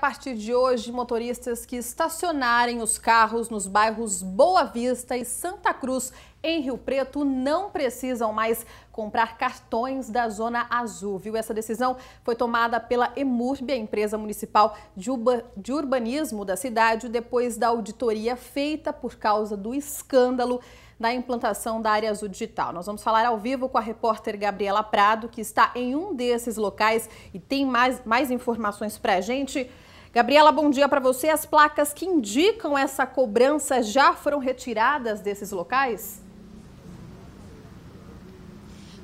partir de hoje, motoristas que estacionarem os carros nos bairros Boa Vista e Santa Cruz, em Rio Preto, não precisam mais comprar cartões da Zona Azul, viu? Essa decisão foi tomada pela EMURB, a empresa municipal de, urbanismo da cidade, depois da auditoria feita por causa do escândalo da implantação da área azul digital. Nós vamos falar ao vivo com a repórter Gabriela Prado, que está em um desses locais e tem mais, mais informações para a gente. Gabriela, bom dia para você. As placas que indicam essa cobrança já foram retiradas desses locais?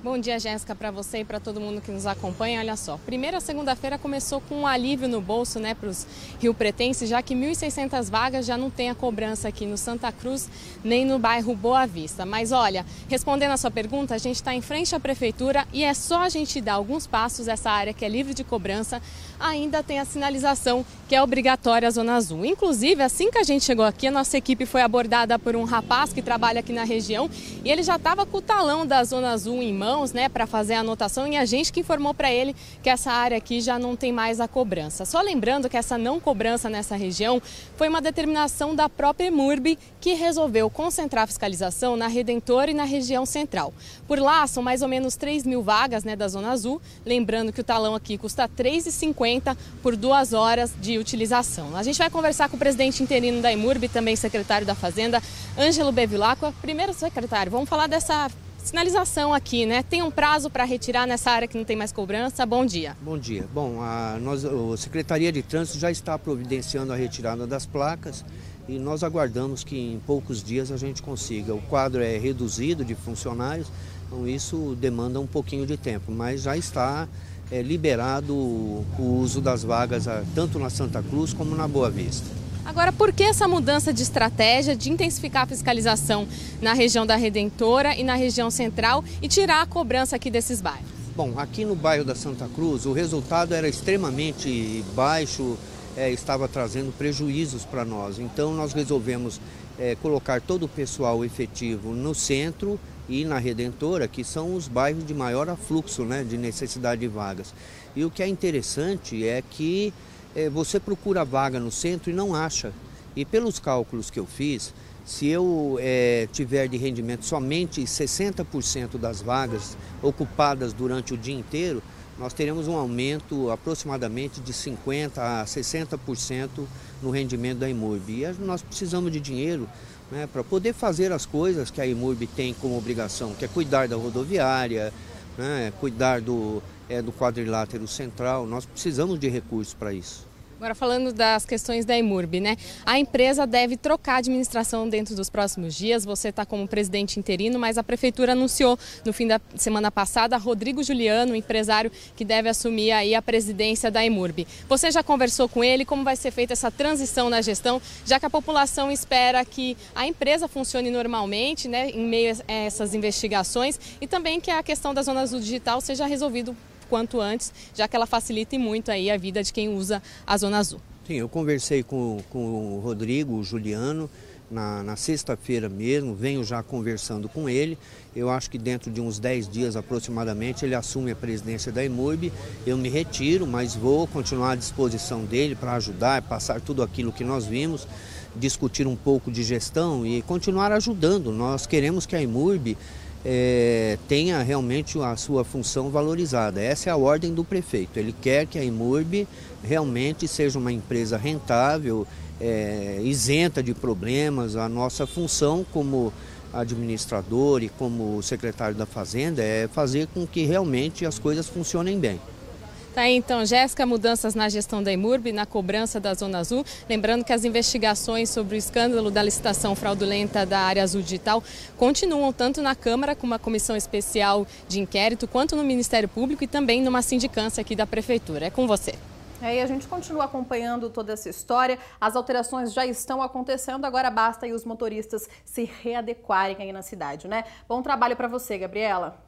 Bom dia, Jéssica, para você e para todo mundo que nos acompanha. Olha só, primeira segunda-feira começou com um alívio no bolso né, para os rio-pretenses, já que 1.600 vagas já não tem a cobrança aqui no Santa Cruz nem no bairro Boa Vista. Mas olha, respondendo a sua pergunta, a gente está em frente à prefeitura e é só a gente dar alguns passos. Essa área que é livre de cobrança ainda tem a sinalização que é obrigatória a Zona Azul. Inclusive, assim que a gente chegou aqui, a nossa equipe foi abordada por um rapaz que trabalha aqui na região e ele já estava com o talão da Zona Azul em mão mãos né, para fazer a anotação e a gente que informou para ele que essa área aqui já não tem mais a cobrança. Só lembrando que essa não cobrança nessa região foi uma determinação da própria EMURB que resolveu concentrar a fiscalização na Redentor e na região central. Por lá são mais ou menos 3 mil vagas né, da Zona Azul, lembrando que o talão aqui custa R$ 3,50 por duas horas de utilização. A gente vai conversar com o presidente interino da EMURB, também secretário da Fazenda, Ângelo Bevilacqua. Primeiro, secretário, vamos falar dessa sinalização aqui, né? Tem um prazo para retirar nessa área que não tem mais cobrança? Bom dia. Bom dia. Bom, a, nós, a Secretaria de Trânsito já está providenciando a retirada das placas e nós aguardamos que em poucos dias a gente consiga. O quadro é reduzido de funcionários, então isso demanda um pouquinho de tempo, mas já está é, liberado o uso das vagas tanto na Santa Cruz como na Boa Vista. Agora, por que essa mudança de estratégia de intensificar a fiscalização na região da Redentora e na região central e tirar a cobrança aqui desses bairros? Bom, aqui no bairro da Santa Cruz, o resultado era extremamente baixo, é, estava trazendo prejuízos para nós. Então, nós resolvemos é, colocar todo o pessoal efetivo no centro e na Redentora, que são os bairros de maior afluxo né, de necessidade de vagas. E o que é interessante é que você procura vaga no centro e não acha. E pelos cálculos que eu fiz, se eu é, tiver de rendimento somente 60% das vagas ocupadas durante o dia inteiro, nós teremos um aumento aproximadamente de 50% a 60% no rendimento da IMURB. E nós precisamos de dinheiro né, para poder fazer as coisas que a IMURB tem como obrigação, que é cuidar da rodoviária, né, cuidar do, é, do quadrilátero central. Nós precisamos de recursos para isso. Agora falando das questões da Imurb, né? A empresa deve trocar a administração dentro dos próximos dias. Você está como presidente interino, mas a prefeitura anunciou no fim da semana passada Rodrigo Juliano, empresário que deve assumir aí a presidência da Imurb. Você já conversou com ele como vai ser feita essa transição na gestão, já que a população espera que a empresa funcione normalmente, né, em meio a essas investigações e também que a questão da zona azul digital seja resolvida quanto antes, já que ela facilita muito aí a vida de quem usa a Zona Azul. Sim, eu conversei com, com o Rodrigo, o Juliano, na, na sexta-feira mesmo, venho já conversando com ele. Eu acho que dentro de uns 10 dias aproximadamente ele assume a presidência da IMURB. Eu me retiro, mas vou continuar à disposição dele para ajudar, passar tudo aquilo que nós vimos, discutir um pouco de gestão e continuar ajudando. Nós queremos que a IMURB é, tenha realmente a sua função valorizada. Essa é a ordem do prefeito. Ele quer que a Imurb realmente seja uma empresa rentável, é, isenta de problemas. A nossa função como administrador e como secretário da Fazenda é fazer com que realmente as coisas funcionem bem. Tá aí então, Jéssica, mudanças na gestão da Imurb, na cobrança da Zona Azul. Lembrando que as investigações sobre o escândalo da licitação fraudulenta da área azul digital continuam tanto na Câmara, com uma comissão especial de inquérito, quanto no Ministério Público e também numa sindicância aqui da Prefeitura. É com você. É, e a gente continua acompanhando toda essa história. As alterações já estão acontecendo, agora basta aí os motoristas se readequarem aí na cidade, né? Bom trabalho para você, Gabriela.